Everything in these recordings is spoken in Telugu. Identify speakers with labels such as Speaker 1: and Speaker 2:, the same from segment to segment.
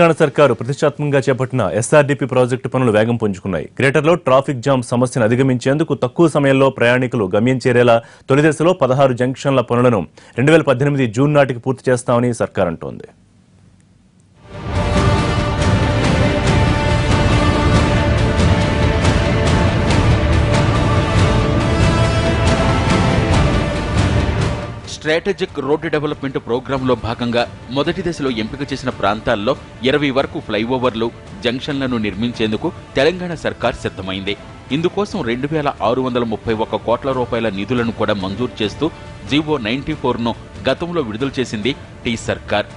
Speaker 1: తెలంగాణ సర్కారు ప్రతిష్టాత్మకంగా చేపట్టిన ఎస్ఆర్డీపీ ప్రాజెక్టు పనులు వేగం పుంజుకున్నాయి. గ్రేటర్లో ట్రాఫిక్ జామ్ సమస్యను అధిగమించేందుకు తక్కువ సమయంలో ప్రయాణికులు గమ్యం చేరేలా తొలి దశలో పదహారు జంక్షన్ల పనులను రెండు వేల పద్దెనిమిది జూన్ నాటికి పూర్తి చేస్తామని సర్కార్ అంటోంది
Speaker 2: స్ట్రాటజిక్ రోడ్డు డెవలప్మెంట్ ప్రోగ్రాంలో భాగంగా మొదటి దశలో ఎంపిక చేసిన ప్రాంతాల్లో ఇరవై వరకు ఫ్లైఓవర్లు జంక్షన్లను నిర్మించేందుకు తెలంగాణ సర్కార్ సిద్ధమైంది. ఇందుకోసం రెండు వేల ఆరు వందల ముప్పై ఒక్క కోట్ల రూపాయల నిధులను కూడా మంజూరు చేస్తూ జీవో నైన్టీ ఫోర్ను గతంలో విడుదల చేసింది టీ సర్కార్.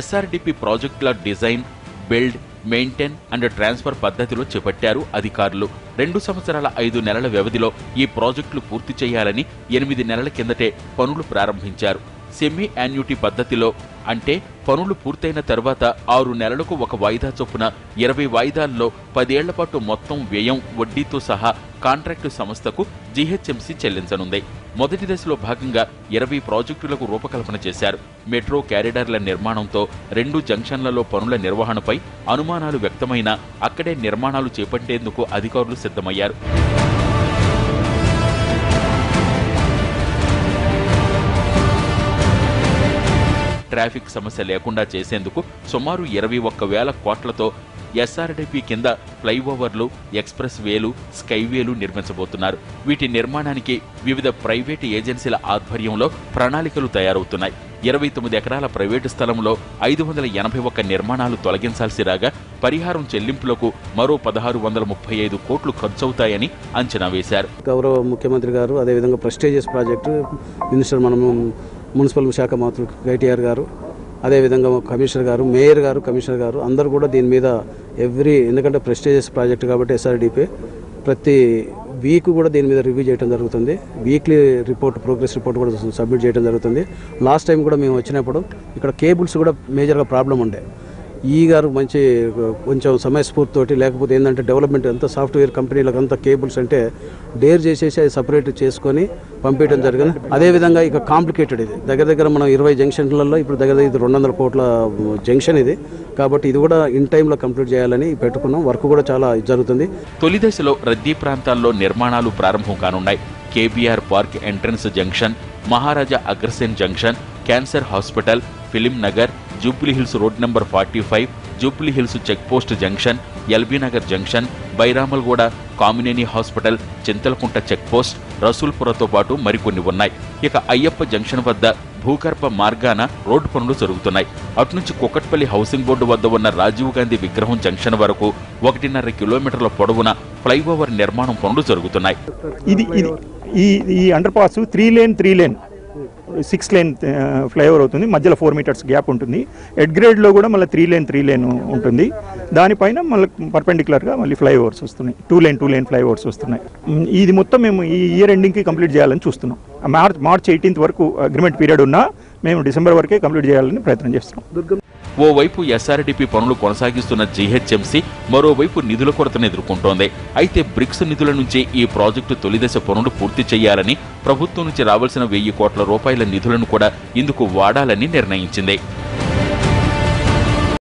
Speaker 2: ఎస్ఆర్డిపి ప్రాజెక్టుల design build maintain and transfer పద్ధతిలో చేపట్టారు అధికారులు. రెండు సంవత్సరాల ఐదు నెలల వ్యవధిలో ఈ ప్రాజెక్టులు పూర్తి చేయాలని ఎనిమిది నెలల కిందటే పనులు ప్రారంభించారు. సెమీ యాన్యుటీ పద్ధతిలో అంటే పనులు పూర్తయిన తర్వాత ఆరు నెలలకు ఒక వాయిదా చొప్పున ఇరవై వాయిదాల్లో పదేళ్ళ పాటు మొత్తం వ్యయం వడ్డీతో సహా కాంట్రాక్టు సంస్థకు జీహెచ్ఎంసీ చెల్లించనుంది. మొదటి దశలో భాగంగా ఇరవై ప్రాజెక్టులకు రూపకల్పన చేశారు. మెట్రో క్యారిడార్ల నిర్మాణంతో రెండు జంక్షన్లలో పనుల నిర్వహణపై అనుమానాలు వ్యక్తమైన అక్కడే నిర్మాణాలు చేపట్టేందుకు అధికారులు సిద్ధమయ్యారు. ట్రాఫిక్ సమస్య లేకుండా చేసేందుకు సుమారు ఇరవై ఒక్క వేల కోట్లతో ఎస్ఆర్డిపి కింద ఫ్లైఓవర్లు ఎక్స్ప్రెస్ వేలు స్కైవేలు నిర్మించబోతున్నారు. వీటి నిర్మాణానికి వివిధ ప్రైవేటు ఏజెన్సీల ఆధ్వర్యంలో ప్రణాళికలు తయారవుతున్నాయి. ఇరవై తొమ్మిది ఎకరాల ప్రైవేటు స్థలంలో ఐదు వందల ఎనభై ఒక్క నిర్మాణాలు తొలగించాల్సి రాగా పరిహారం చెల్లింపులకు మరో పదహారు వందల ముప్పై ఐదు కోట్లు ఖర్చవుతాయని అంచనా వేశారు.
Speaker 3: గౌరవ ముఖ్యమంత్రి గారు అదేవిధంగా ప్రెస్టేజియస్ ప్రాజెక్టు మినిస్టర్ మనము మున్సిపల్ శాఖ మంత్రులు కేటీఆర్ గారు అదేవిధంగా కమిషనర్ గారు మేయర్ గారు కమిషనర్ గారు అందరూ కూడా దీని మీద ఎవ్రీ ఎందుకంటే ప్రెస్టేజియస్ ప్రాజెక్ట్ కాబట్టి ఎస్ఆర్డిపి ప్రతి వీక్ కూడా దీని మీద రివ్యూ చేయడం జరుగుతుంది. వీక్లీ రిపోర్ట్ ప్రోగ్రెస్ రిపోర్ట్ కూడా సబ్మిట్ చేయడం జరుగుతుంది. లాస్ట్ టైం కూడా మేము వచ్చినప్పుడు ఇక్కడ కేబుల్స్ కూడా మేజర్గా ప్రాబ్లం ఉండే. ఈ గారు మంచి కొంచెం సమయస్ఫూర్తితోటి లేకపోతే ఏంటంటే డెవలప్మెంట్ అంతా సాఫ్ట్వేర్ కంపెనీలకు అంత కేబుల్స్ అంటే డేర్ చేసేసి అది సపరేట్ చేసుకొని పంపించడం జరిగింది. అదేవిధంగా ఇక కాంప్లికేటెడ్ ఇది. దగ్గర దగ్గర మనం ఇరవై జంక్షన్లలో ఇప్పుడు దగ్గర దగ్గర ఇది రెండు వందల కోట్ల జంక్షన్ ఇది. కాబట్టి ఇది కూడా ఇన్ టైంలో కంప్లీట్ చేయాలని పెట్టుకున్నాం. వర్క్ కూడా చాలా జరుగుతుంది.
Speaker 2: తొలి దశలో రద్దీ ప్రాంతాల్లో నిర్మాణాలు ప్రారంభం కానున్నాయి. KBR park entrance junction Maharaja Agrasen junction cancer hospital film Nagar Jubilee Hills road number forty five Jubilee Hills junction LB Nagar junction Bairamalguda Kamineni hospital Chintalakunta checkpost రసూల్పురతో పాటు మరికొన్ని ఉన్నాయి. ఇక అయ్యప్ప జంక్షన్ వద్ద భూగర్భ మార్గాన రోడ్డు పనులు జరుగుతున్నాయి. అటునుంచి కుకట్పల్లి హౌసింగ్ బోర్డు వద్ద ఉన్న రాజీవ్ గాంధీ విగ్రహం జంక్షన్ వరకు ఒకటిన్నర కిలోమీటర్ల పొడవున ఫ్లైఓవర్ నిర్మాణం పనులు జరుగుతున్నాయి.
Speaker 4: ఇది ఇది ఈ ఈ underpass three lane three lane. Six lane flyover అవుతుంది. మధ్యలో ఫోర్ మీటర్స్ గ్యాప్ ఉంటుంది. ఎడ్ గ్రేడ్లో కూడా మళ్ళీ త్రీ లేన్ త్రీ లేన్ ఉంటుంది. దానిపైన మళ్ళీ పర్పెండిక్యులర్గా మళ్ళీ ఫ్లైఓవర్స్ వస్తున్నాయి. Two lane two lane flyovers వస్తున్నాయి. ఇది మొత్తం మేము ఈ ఇయర్ ఎండింగ్కి కంప్లీట్ చేయాలని చూస్తున్నాం. మార్చ్ మార్చ్ ఎయిటీన్త్ వరకు అగ్రిమెంట్ పీరియడ్ ఉన్నా మేము డిసెంబర్ వరకే కంప్లీట్ చేయాలని ప్రయత్నం చేస్తున్నాం.
Speaker 2: ఓవైపు ఎస్ఆర్డిపి పనులు కొనసాగిస్తున్న జీహెచ్ఎంసీ మరోవైపు నిధుల కొరతను ఎదుర్కొంటోంది. అయితే బ్రిక్స్ నిధుల నుంచి ఈ ప్రాజెక్టు తొలిదశ పనులు పూర్తి చేయాలని ప్రభుత్వం నుంచి రావాల్సిన వెయ్యి కోట్ల రూపాయల నిధులను కూడా ఇందుకు వాడాలని నిర్ణయించింది.